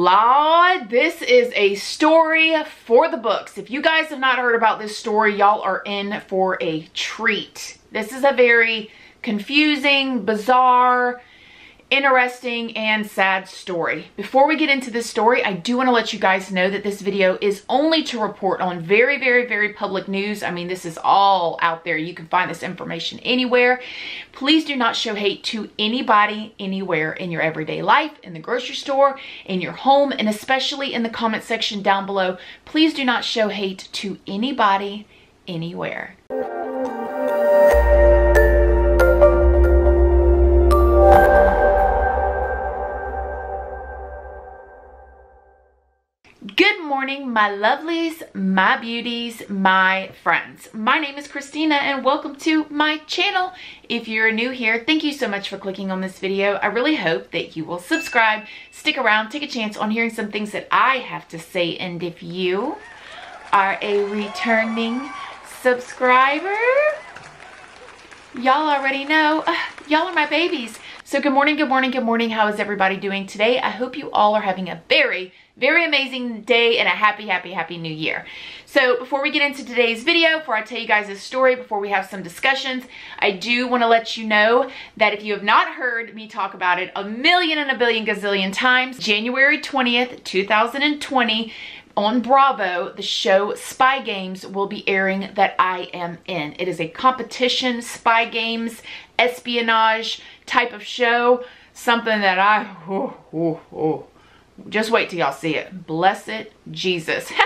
Lord, this is a story for the books. If you guys have not heard about this story, y'all are in for a treat. This is a very confusing, bizarre, interesting and sad story. Before we get into this story, I do want to let you guys know that this video is only to report on very, very, very public news. I mean, this is all out there. You can find this information anywhere. Please do not show hate to anybody, anywhere in your everyday life, in the grocery store, in your home, and especially in the comment section down below. Please do not show hate to anybody, anywhere. My lovelies, my beauties, my friends. My name is Christina and welcome to my channel. If you're new here, thank you so much for clicking on this video. I really hope that you will subscribe, stick around, take a chance on hearing some things that I have to say. And if you are a returning subscriber, y'all already know, y'all are my babies. So good morning, good morning, good morning. How is everybody doing today? I hope you all are having a very, very amazing day and a happy, happy, happy new year. So before we get into today's video, before I tell you guys this story, before we have some discussions, I do want to let you know that if you have not heard me talk about it a million and a billion gazillion times, January 20th, 2020, on Bravo, the show Spy Games will be airing that I am in. It is a competition, spy games, espionage type of show. Something that I, oh, oh, oh. Just wait till y'all see it. Blessed Jesus.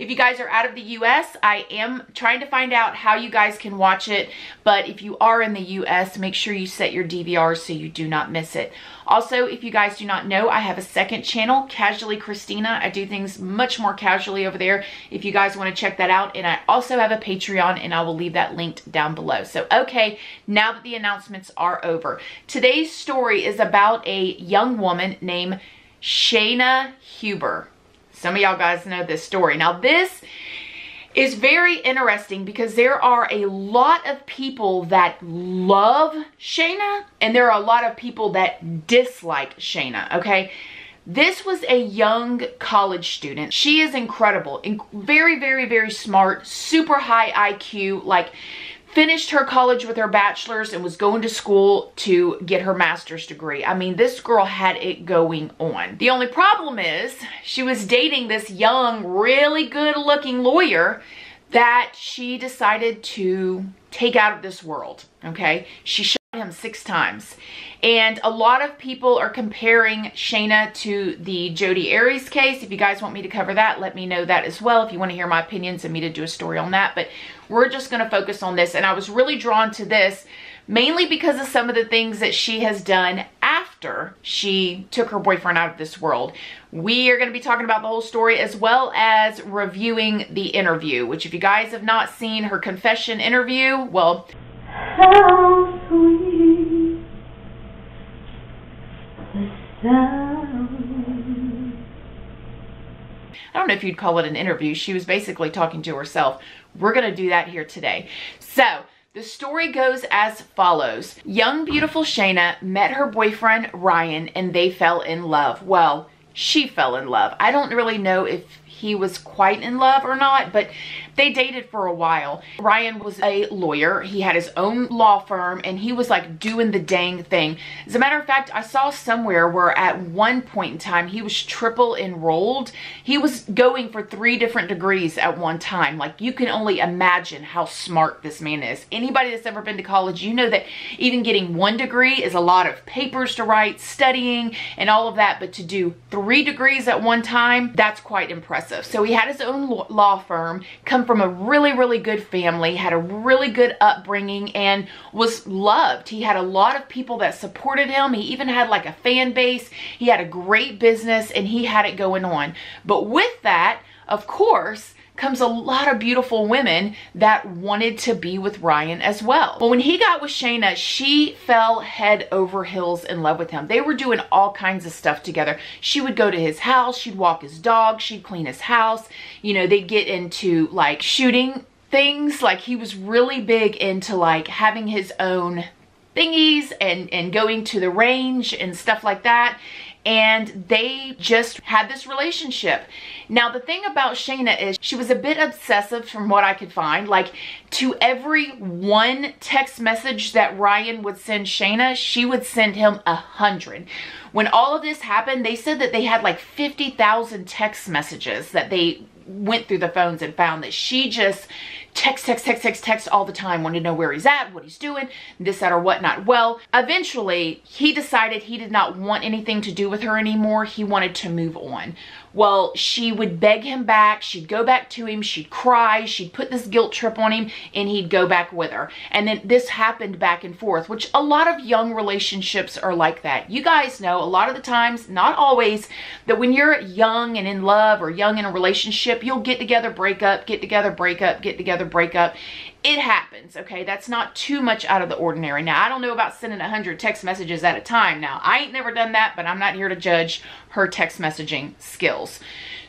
If you guys are out of the US, I am trying to find out how you guys can watch it. But if you are in the US, make sure you set your DVR so you do not miss it. Also, if you guys do not know, I have a second channel, Casually Christina. I do things much more casually over there if you guys want to check that out. And I also have a Patreon and I will leave that linked down below. So, okay, now that the announcements are over. Today's story is about a young woman named Shayna Huber. Some of y'all guys know this story. Now this is very interesting because there are a lot of people that love Shayna and there are a lot of people that dislike Shayna, okay? This was a young college student. She is incredible, very, very, very smart, super high IQ, like finished her college with her bachelor's and was going to school to get her master's degree. I mean, this girl had it going on. The only problem is she was dating this young, really good looking lawyer that she decided to take out of this world, okay? She him six times. And a lot of people are comparing Shayna to the Jodi Arias case. If you guys want me to cover that, let me know that as well. If you want to hear my opinions and me to do a story on that. But we're just going to focus on this. And I was really drawn to this mainly because of some of the things that she has done after she took her boyfriend out of this world. We are going to be talking about the whole story as well as reviewing the interview, which if you guys have not seen her confession interview, well... How sweet the sound. I don't know if you'd call it an interview. She was basically talking to herself. We're going to do that here today. So, the story goes as follows. Young, beautiful Shayna met her boyfriend, Ryan, and they fell in love. Well, she fell in love. I don't really know if he was quite in love or not, but they dated for a while. Ryan was a lawyer. He had his own law firm and he was like doing the dang thing. As a matter of fact, I saw somewhere where at one point in time he was triple enrolled. He was going for three different degrees at one time. Like you can only imagine how smart this man is. Anybody that's ever been to college, you know that even getting one degree is a lot of papers to write, studying and all of that. But to do three degrees at one time, that's quite impressive. So he had his own law firm, come from a really, really good family, had a really good upbringing, and was loved. He had a lot of people that supported him. He even had like a fan base. He had a great business and he had it going on. But with that, of course, comes a lot of beautiful women that wanted to be with Ryan as well. But when he got with Shayna, she fell head over heels in love with him. They were doing all kinds of stuff together. She would go to his house, she'd walk his dog, she'd clean his house. You know, they'd get into like shooting things. Like he was really big into like having his own thingies and, and going to the range and stuff like that. And they just had this relationship. Now, the thing about Shayna is she was a bit obsessive from what I could find. Like, to every one text message that Ryan would send Shayna, she would send him a hundred. When all of this happened, they said that they had like 50,000 text messages that they went through the phones and found that she just text, text, text, text, text all the time, wanted to know where he's at, what he's doing, this, that, or whatnot. Well, eventually he decided he did not want anything to do with her anymore. He wanted to move on. Well, she would beg him back. She'd go back to him. She'd cry. She'd put this guilt trip on him and he'd go back with her. And then this happened back and forth, which a lot of young relationships are like that. You guys know a lot of the times, not always, that when you're young and in love or young in a relationship, you'll get together, break up, get together, break up, get together, break up it happens, okay? That's not too much out of the ordinary. Now, I don't know about sending 100 text messages at a time. Now, I ain't never done that, but I'm not here to judge her text messaging skills.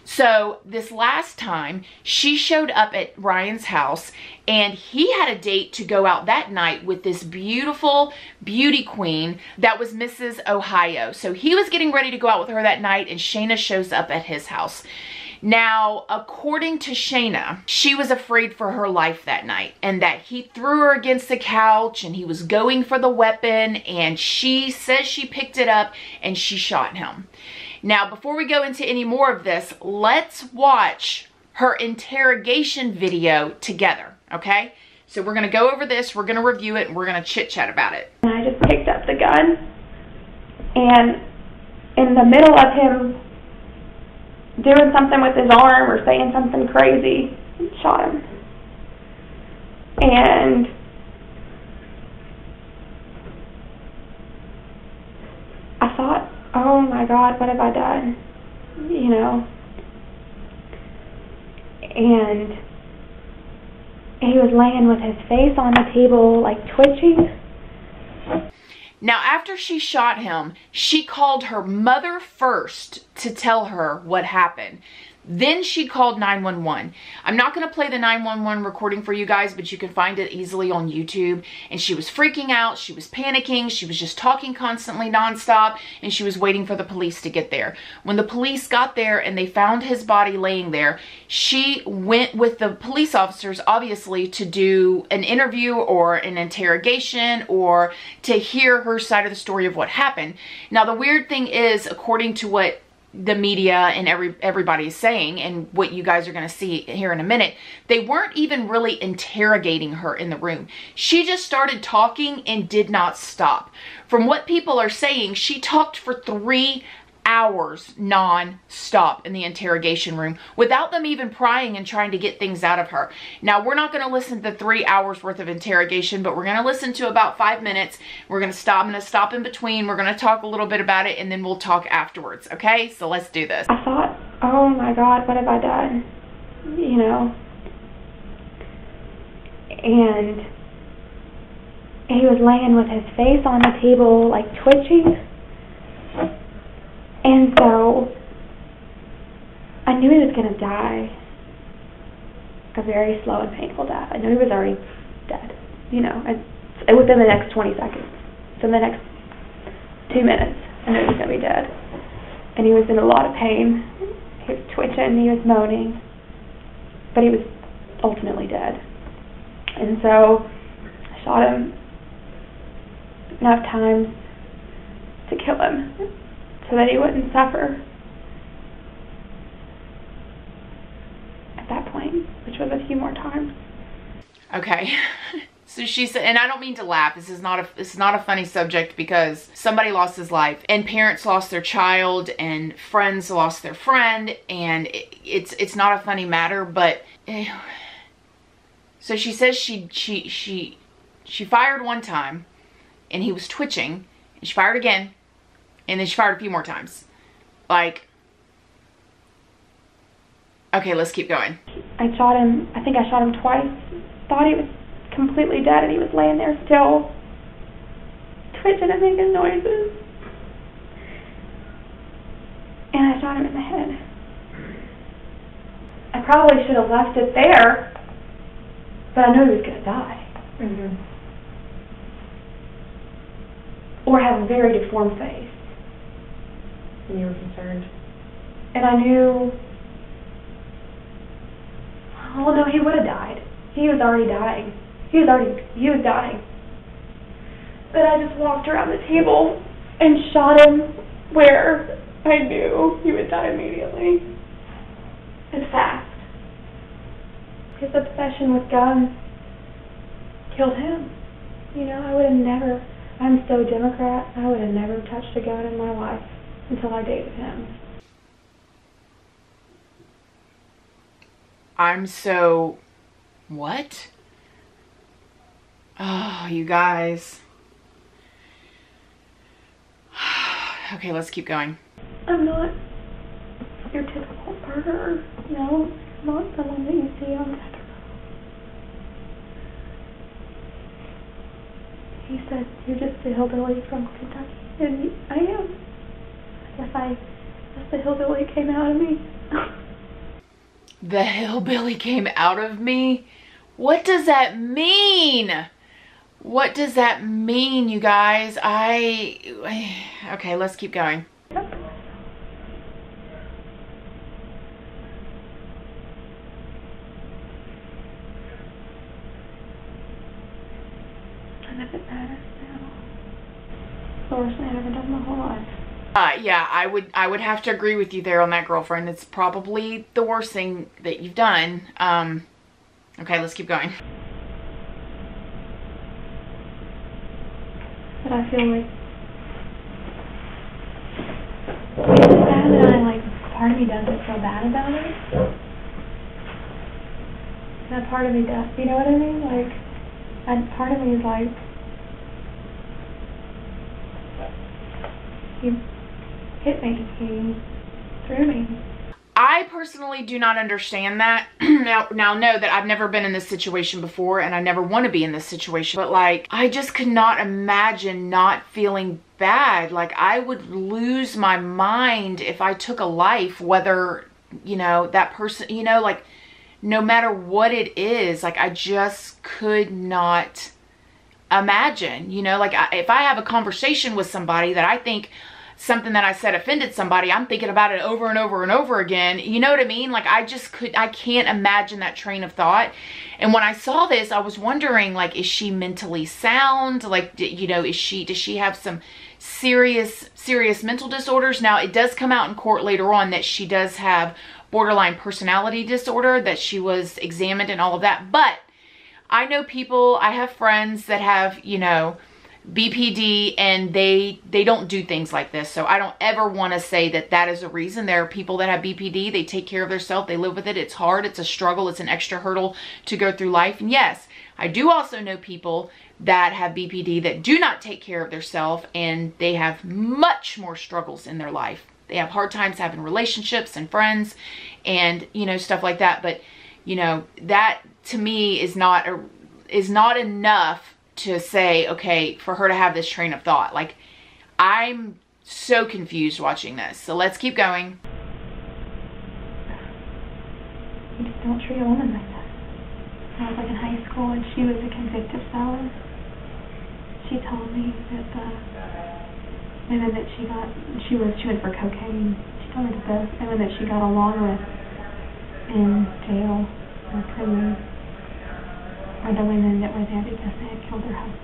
So this last time, she showed up at Ryan's house and he had a date to go out that night with this beautiful beauty queen that was Mrs. Ohio. So he was getting ready to go out with her that night and Shayna shows up at his house. Now, according to Shayna, she was afraid for her life that night and that he threw her against the couch and he was going for the weapon and she says she picked it up and she shot him. Now, before we go into any more of this, let's watch her interrogation video together, okay? So we're going to go over this, we're going to review it, and we're going to chit-chat about it. I just picked up the gun, and in the middle of him doing something with his arm or saying something crazy, shot him. And I thought, oh my God, what have I done? You know. And he was laying with his face on the table, like twitching. Now, after she shot him, she called her mother first to tell her what happened. Then she called 911. I'm not going to play the 911 recording for you guys, but you can find it easily on YouTube. And she was freaking out. She was panicking. She was just talking constantly nonstop. And she was waiting for the police to get there. When the police got there and they found his body laying there, she went with the police officers, obviously, to do an interview or an interrogation or to hear her side of the story of what happened. Now, the weird thing is, according to what the media and every everybody is saying and what you guys are going to see here in a minute they weren't even really interrogating her in the room. She just started talking and did not stop. From what people are saying she talked for three hours non-stop in the interrogation room without them even prying and trying to get things out of her. Now, we're not going to listen to three hours worth of interrogation, but we're going to listen to about five minutes. We're going to stop. I'm going to stop in between. We're going to talk a little bit about it, and then we'll talk afterwards, okay? So let's do this. I thought, oh my God, what have I done? You know? And he was laying with his face on the table, like twitching and so I knew he was going to die a very slow and painful death. I knew he was already dead, you know, within the next 20 seconds, within the next two minutes, I knew he was going to be dead. And he was in a lot of pain. He was twitching, he was moaning, but he was ultimately dead. And so I shot him enough times to kill him so that he wouldn't suffer at that point, which was a few more times. Okay. So she said, and I don't mean to laugh. This is not a this is not a funny subject because somebody lost his life, and parents lost their child, and friends lost their friend, and it, it's it's not a funny matter. But so she says she she she she fired one time, and he was twitching, and she fired again, and then she fired a few more times. Like, okay, let's keep going. I shot him, I think I shot him twice. Thought he was completely dead and he was laying there still, twitching and making noises. And I shot him in the head. I probably should have left it there, but I knew he was going to die. Mm-hmm. Or have a very deformed face and you were concerned. And I knew, oh no, he would have died. He was already dying. He was already, he was dying. But I just walked around the table and shot him where I knew he would die immediately. And fast. His obsession with guns killed him. You know, I would have never, I'm so Democrat, I would have never touched a gun in my life until I dated him. I'm so. What? Oh, you guys. okay, let's keep going. I'm not your typical murderer. No, I'm not someone that you see on Death He said, you're just a hillbilly from Kentucky. And I am. I guess I, guess the hillbilly came out of me. the hillbilly came out of me? What does that mean? What does that mean, you guys? I... Okay, let's keep going. Uh, yeah, I would I would have to agree with you there on that girlfriend. It's probably the worst thing that you've done. Um, okay, let's keep going. But I feel like sad that I like part of me doesn't feel bad about it. That part of me does. You know what I mean? Like, and part of me is like, he hit me. Threw me. I personally do not understand that. now, now know that I've never been in this situation before and I never want to be in this situation. But like, I just could not imagine not feeling bad. Like I would lose my mind if I took a life, whether, you know, that person, you know, like no matter what it is, like I just could not imagine, you know, like I, if I have a conversation with somebody that I think, something that I said offended somebody, I'm thinking about it over and over and over again. You know what I mean? Like I just could, I can't imagine that train of thought. And when I saw this, I was wondering like, is she mentally sound? Like, you know, is she, does she have some serious, serious mental disorders? Now it does come out in court later on that she does have borderline personality disorder, that she was examined and all of that. But I know people, I have friends that have, you know, BPD and they they don't do things like this. So I don't ever want to say that that is a reason. There are people that have BPD, they take care of themselves, they live with it. It's hard, it's a struggle, it's an extra hurdle to go through life. And yes, I do also know people that have BPD that do not take care of themselves and they have much more struggles in their life. They have hard times having relationships and friends and, you know, stuff like that. But, you know, that to me is not a, is not enough to say, okay, for her to have this train of thought. Like, I'm so confused watching this. So let's keep going. You just don't treat a woman like that. I was like in high school and she was a convicted felon. She told me that the women that she got, she was, she went for cocaine. She told me that the women that she got along with in jail or prison are the women that were there because they had killed their husbands.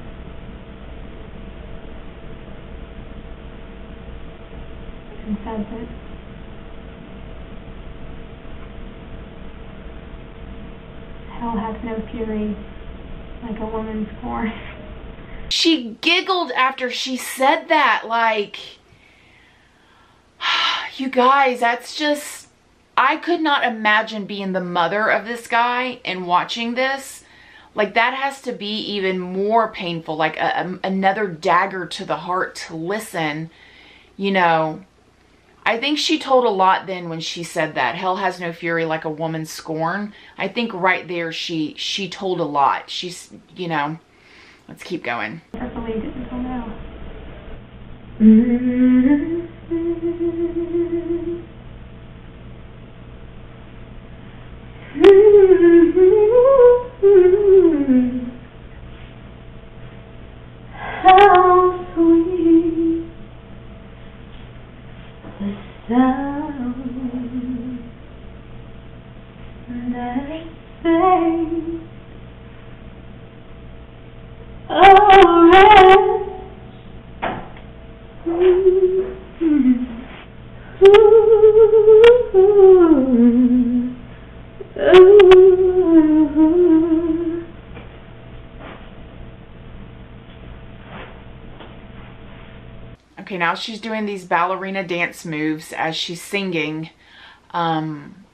And said that hell has no fury like a woman's scorn. She giggled after she said that, like, you guys, that's just, I could not imagine being the mother of this guy and watching this like that has to be even more painful, like a, a, another dagger to the heart to listen, you know. I think she told a lot then when she said that. Hell has no fury like a woman's scorn. I think right there she she told a lot. She's, you know, let's keep going. I believed it until now. Mm-hmm. How sweet the now she's doing these ballerina dance moves as she's singing. Um,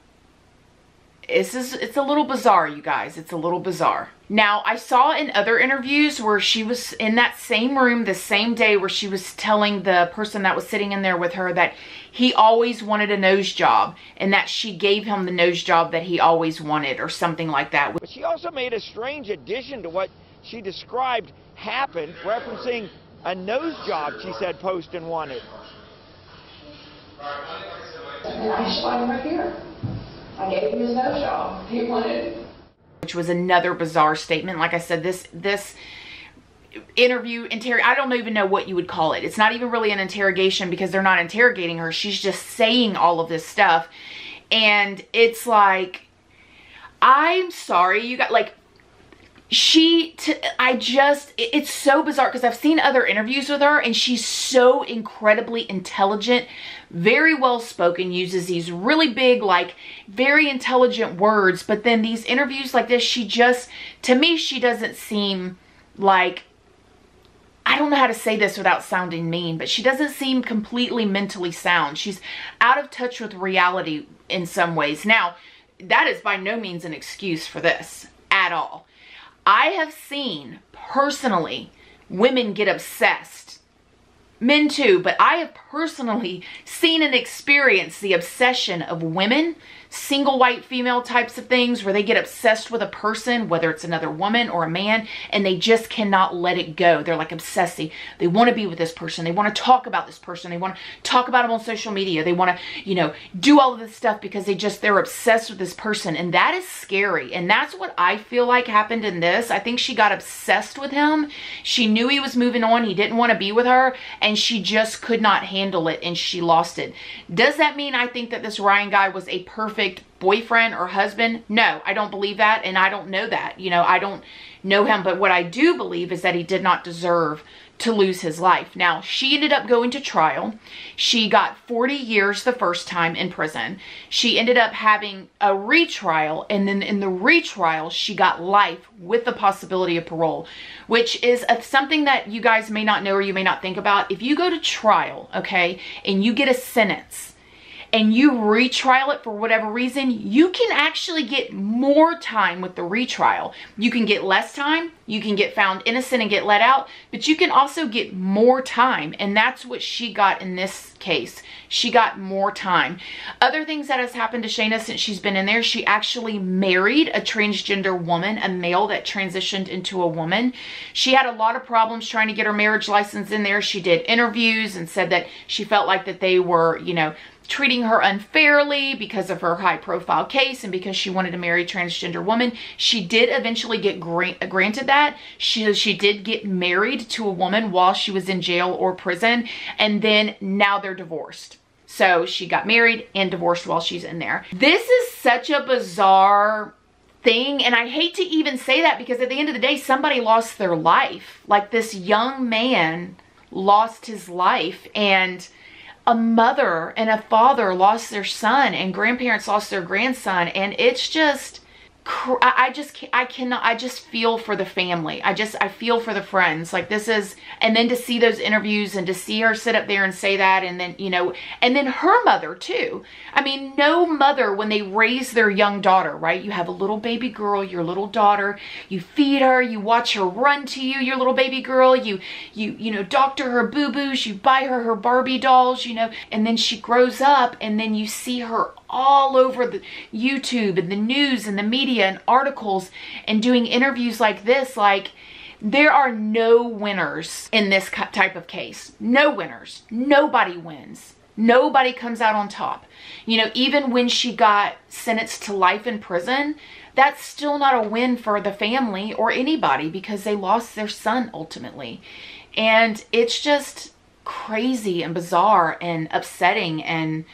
this is, it's a little bizarre, you guys. It's a little bizarre. Now, I saw in other interviews where she was in that same room the same day where she was telling the person that was sitting in there with her that he always wanted a nose job and that she gave him the nose job that he always wanted or something like that. But she also made a strange addition to what she described happened, referencing a nose job she said Poston wanted. I right here. I gave him his nose job. He wanted which was another bizarre statement. Like I said, this this interview interrog I don't even know what you would call it. It's not even really an interrogation because they're not interrogating her. She's just saying all of this stuff. And it's like I'm sorry you got like she I just it's so bizarre because I've seen other interviews with her and she's so incredibly intelligent very well spoken uses these really big like very intelligent words but then these interviews like this she just to me she doesn't seem like I don't know how to say this without sounding mean, but she doesn't seem completely mentally sound. She's out of touch with reality in some ways. Now, that is by no means an excuse for this at all. I have seen personally women get obsessed. Men too, but I have personally seen and experienced the obsession of women single white female types of things where they get obsessed with a person, whether it's another woman or a man, and they just cannot let it go. They're like obsessing. They want to be with this person. They want to talk about this person. They want to talk about them on social media. They want to, you know, do all of this stuff because they just, they're obsessed with this person. And that is scary. And that's what I feel like happened in this. I think she got obsessed with him. She knew he was moving on. He didn't want to be with her. And she just could not handle it and she lost it. Does that mean I think that this Ryan guy was a perfect perfect boyfriend or husband. No, I don't believe that and I don't know that. You know, I don't know him, but what I do believe is that he did not deserve to lose his life. Now, she ended up going to trial. She got 40 years the first time in prison. She ended up having a retrial, and then in the retrial, she got life with the possibility of parole, which is a, something that you guys may not know or you may not think about. If you go to trial, okay, and you get a sentence, and you retrial it for whatever reason, you can actually get more time with the retrial. You can get less time, you can get found innocent and get let out, but you can also get more time. And that's what she got in this case. She got more time. Other things that has happened to Shayna since she's been in there, she actually married a transgender woman, a male that transitioned into a woman. She had a lot of problems trying to get her marriage license in there. She did interviews and said that she felt like that they were, you know, treating her unfairly because of her high profile case and because she wanted to marry a transgender woman. She did eventually get grant granted that. She, she did get married to a woman while she was in jail or prison and then now they're divorced. So she got married and divorced while she's in there. This is such a bizarre thing and I hate to even say that because at the end of the day somebody lost their life. Like this young man lost his life and a mother and a father lost their son and grandparents lost their grandson and it's just I just can't, I cannot I just feel for the family. I just I feel for the friends. Like this is and then to see those interviews and to see her sit up there and say that and then you know and then her mother too. I mean no mother when they raise their young daughter, right? You have a little baby girl, your little daughter, you feed her, you watch her run to you, your little baby girl, you you you know doctor her boo-boos, you buy her her Barbie dolls, you know, and then she grows up and then you see her all over the YouTube and the news and the media and articles and doing interviews like this, like there are no winners in this type of case. No winners. Nobody wins. Nobody comes out on top. You know, even when she got sentenced to life in prison, that's still not a win for the family or anybody because they lost their son ultimately. And it's just crazy and bizarre and upsetting and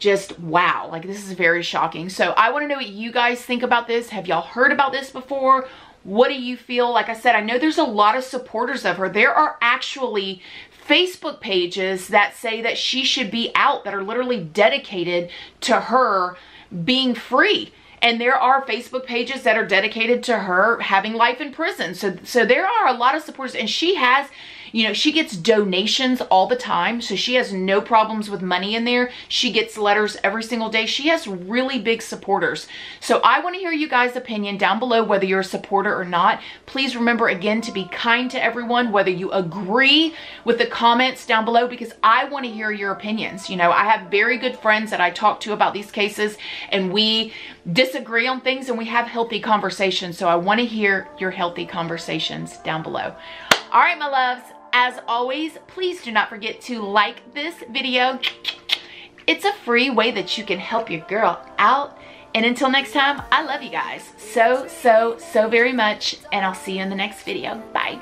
just wow like this is very shocking. So i want to know what you guys think about this. Have y'all heard about this before? What do you feel? Like i said i know there's a lot of supporters of her. There are actually facebook pages that say that she should be out that are literally dedicated to her being free. And there are Facebook pages that are dedicated to her having life in prison. So, so there are a lot of supporters and she has, You know, she gets donations all the time, so she has no problems with money in there. She gets letters every single day. She has really big supporters. So I want to hear you guys' opinion down below whether you're a supporter or not. Please remember again to be kind to everyone, whether you agree with the comments down below because I want to hear your opinions. You know, I have very good friends that I talk to about these cases and we disagree on things and we have healthy conversations. So I want to hear your healthy conversations down below. All right, my loves, as always, please do not forget to like this video. It's a free way that you can help your girl out. And until next time, I love you guys so, so, so very much. And I'll see you in the next video. Bye.